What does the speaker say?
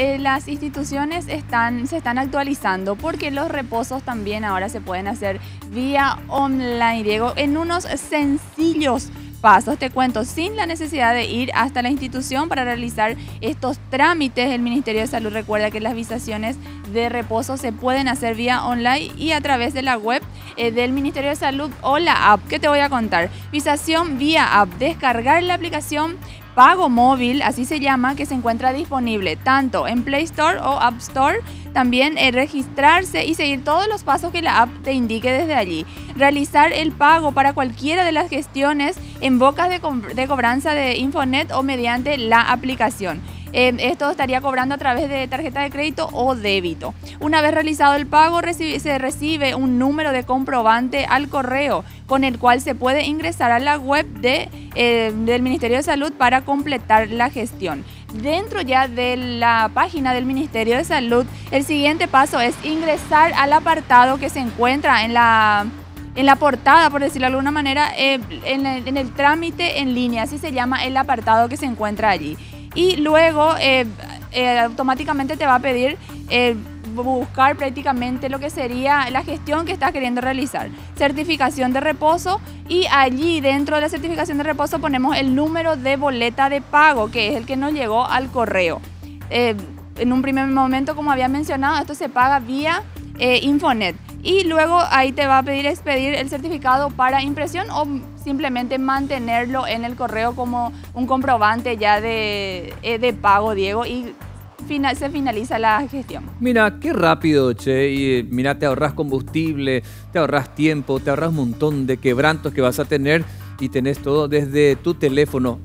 eh, las instituciones están, se están actualizando porque los reposos también ahora se pueden hacer vía online, Diego, en unos sencillos pasos, te cuento, sin la necesidad de ir hasta la institución para realizar estos trámites. El Ministerio de Salud recuerda que las visaciones de reposo se pueden hacer vía online y a través de la web eh, del Ministerio de Salud o la app. ¿Qué te voy a contar? Visación vía app. Descargar la aplicación pago móvil, así se llama, que se encuentra disponible tanto en Play Store o App Store. También eh, registrarse y seguir todos los pasos que la app te indique desde allí. Realizar el pago para cualquiera de las gestiones en bocas de, de cobranza de Infonet o mediante la aplicación. Em, esto estaría cobrando a través de tarjeta de crédito o débito. Una vez realizado el pago, se recibe un número de comprobante al correo con el cual se puede ingresar a la web eh, del Ministerio de Salud para completar la gestión. Dentro ya de la página del Ministerio de Salud, el siguiente paso es ingresar al apartado que se encuentra en la en la portada, por decirlo de alguna manera, eh, en, en, el trámite en línea, así se llama el apartado que se encuentra allí y luego eh, eh, automáticamente te va a pedir eh, buscar prácticamente lo que sería la gestión que estás queriendo realizar. Certificación de reposo y allí dentro de la certificación de reposo ponemos el número de boleta de pago, que es el que nos llegó al correo. en un primer momento, como había mencionado, esto se paga vía Infonet y luego ahí te va a pedir expedir el certificado para impresión o simplemente mantenerlo en el correo como un comprobante ya de, eh, de pago, Diego, y se finaliza la gestión. Mira, qué rápido, che, y eh, mira, te ahorras combustible, te ahorras tiempo, te ahorras un montón de quebrantos que vas a tener y tenés todo desde tu teléfono.